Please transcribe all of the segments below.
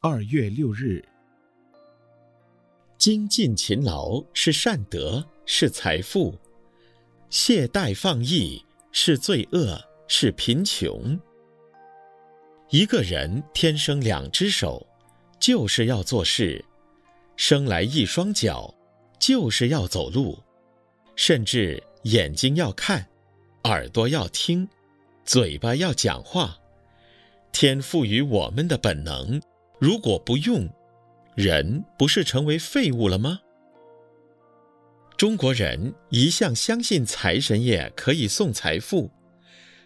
二月六日，精进勤劳是善德，是财富；懈怠放逸是罪恶，是贫穷。一个人天生两只手，就是要做事；生来一双脚，就是要走路；甚至眼睛要看，耳朵要听，嘴巴要讲话。天赋予我们的本能。如果不用，人不是成为废物了吗？中国人一向相信财神爷可以送财富，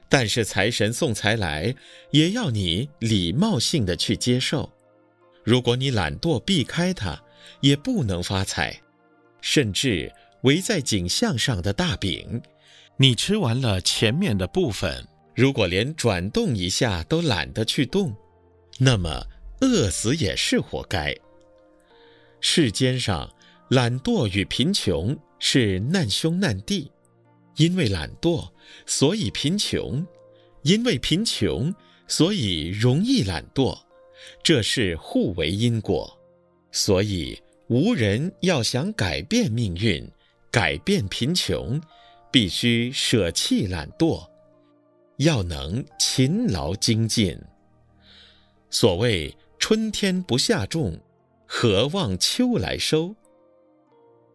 但是财神送财来，也要你礼貌性的去接受。如果你懒惰避开它，也不能发财。甚至围在景象上的大饼，你吃完了前面的部分，如果连转动一下都懒得去动，那么。饿死也是活该。世间上，懒惰与贫穷是难兄难弟，因为懒惰，所以贫穷；因为贫穷，所以容易懒惰，这是互为因果。所以，无人要想改变命运，改变贫穷，必须舍弃懒惰，要能勤劳精进。所谓。春天不下种，何望秋来收？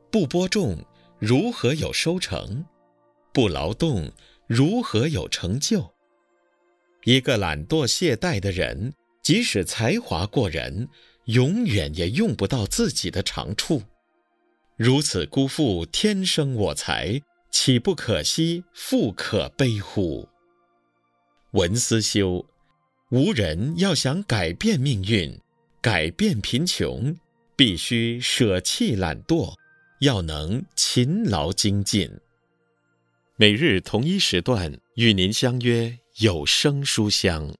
不播种，如何有收成？不劳动，如何有成就？一个懒惰懈怠的人，即使才华过人，永远也用不到自己的长处。如此辜负天生我材，岂不可惜，复可悲乎？文思修。无人要想改变命运，改变贫穷，必须舍弃懒惰，要能勤劳精进。每日同一时段与您相约有声书香。